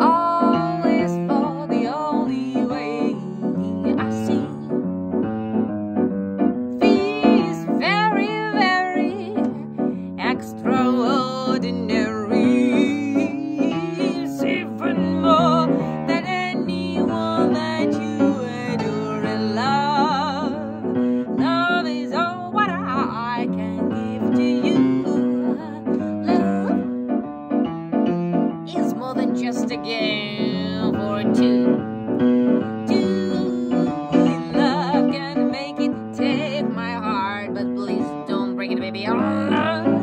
All is for the only way I see. Very, very extra. just a game for two. Love can make it take my heart, but please don't break it, baby. Oh, no.